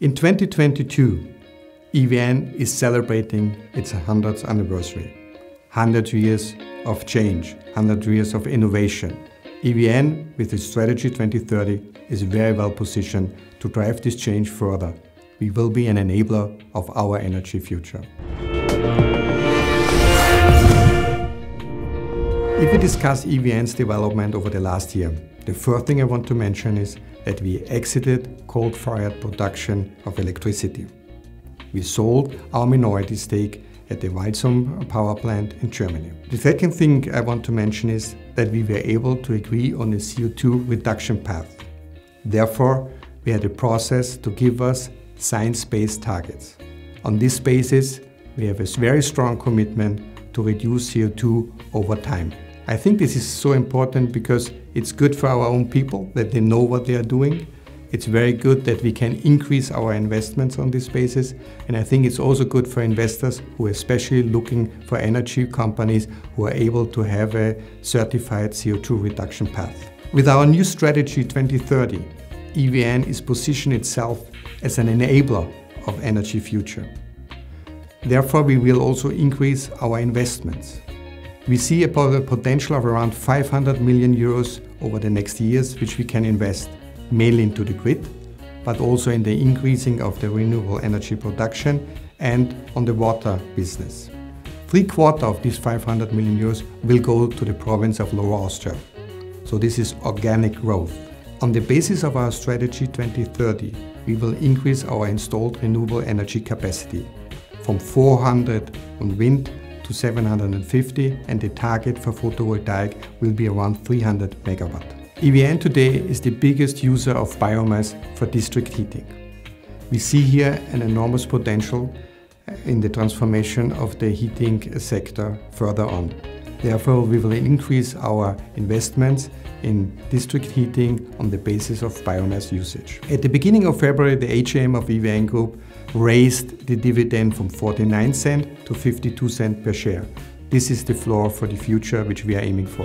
In 2022, EVN is celebrating its 100th anniversary. 100 years of change, 100 years of innovation. EVN, with its strategy 2030, is very well positioned to drive this change further. We will be an enabler of our energy future. If we discuss EVN's development over the last year, the first thing I want to mention is that we exited coal-fired production of electricity. We sold our minority stake at the Walsum power plant in Germany. The second thing I want to mention is that we were able to agree on a CO2 reduction path. Therefore, we had a process to give us science-based targets. On this basis, we have a very strong commitment to reduce CO2 over time. I think this is so important because it's good for our own people that they know what they are doing. It's very good that we can increase our investments on this basis. And I think it's also good for investors who are especially looking for energy companies who are able to have a certified CO2 reduction path. With our new strategy 2030, EVN is positioning itself as an enabler of energy future. Therefore, we will also increase our investments. We see a potential of around 500 million euros over the next years, which we can invest mainly into the grid, but also in the increasing of the renewable energy production and on the water business. Three quarter of these 500 million euros will go to the province of Lower Austria. So this is organic growth. On the basis of our strategy 2030, we will increase our installed renewable energy capacity from 400 on wind to 750 and the target for photovoltaic will be around 300 megawatt. EVN today is the biggest user of biomass for district heating. We see here an enormous potential uh, in the transformation of the heating sector further on. Therefore, we will increase our investments in district heating on the basis of biomass usage. At the beginning of February, the AGM of EVN Group raised the dividend from 49 cent to 52 cent per share. This is the floor for the future which we are aiming for.